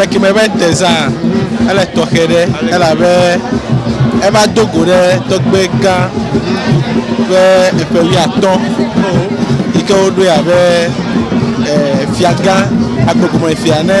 ƒe kemɛ ƒe dezã ele tɔxɛ ɖe elabe eva do go ɖe tɔgbe gã ƒe eƒe wuiatɔ yi ke woɖoe abe fiagã agbegome fia ne